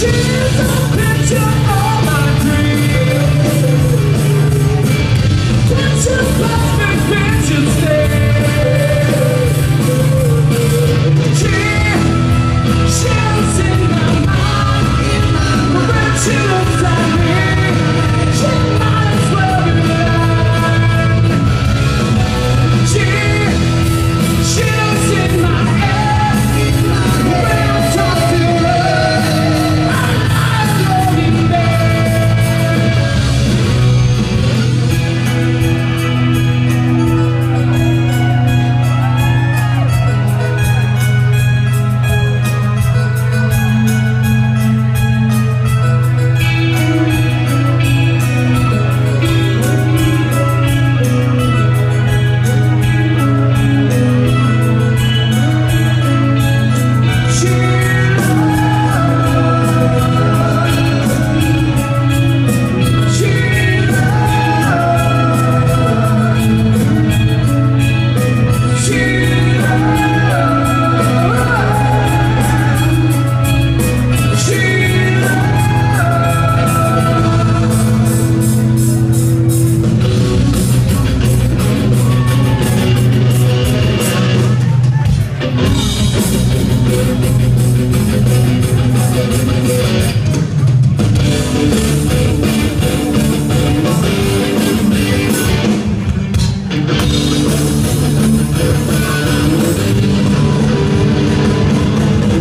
She's a picture of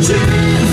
to